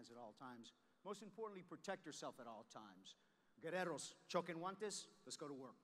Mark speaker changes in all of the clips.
Speaker 1: hands at all times. Most importantly, protect yourself at all times. Guerreros, choquen guantes, let's go to work.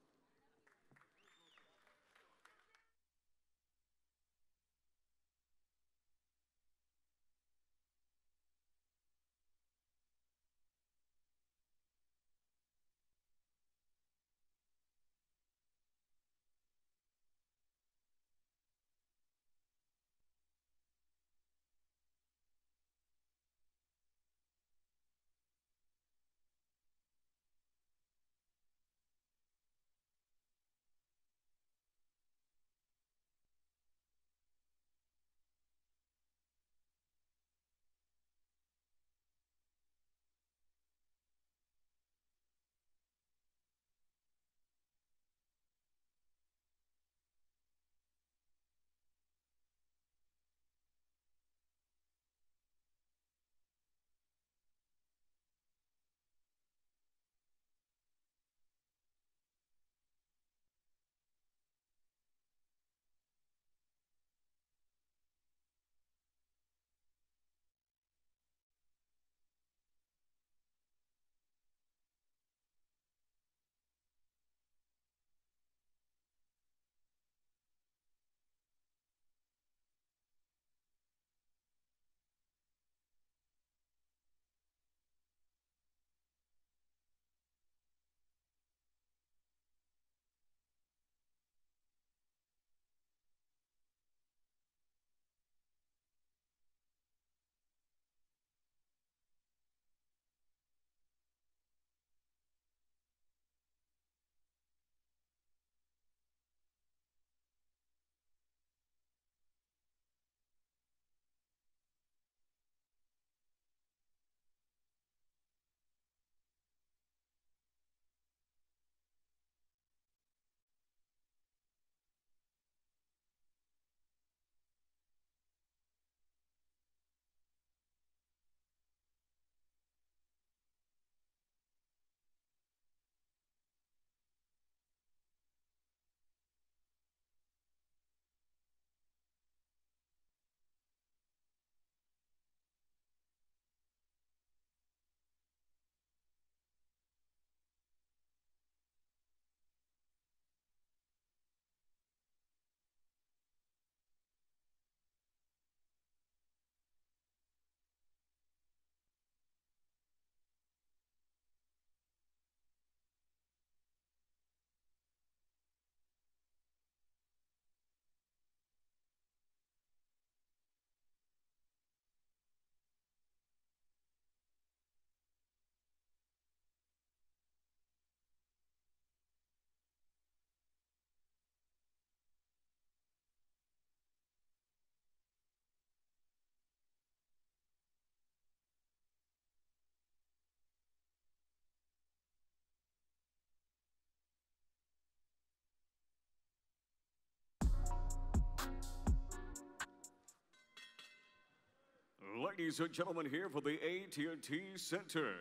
Speaker 2: Ladies and gentlemen, here for the AT&T Center.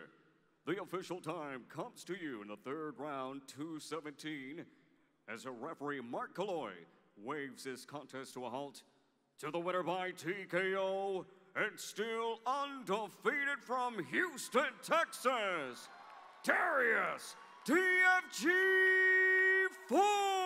Speaker 2: The official time comes to you in the third round, 217, as a referee, Mark Calo-oy, waves this contest to a halt to the winner by TKO and still undefeated from Houston, Texas, Darius DFG Fulghum.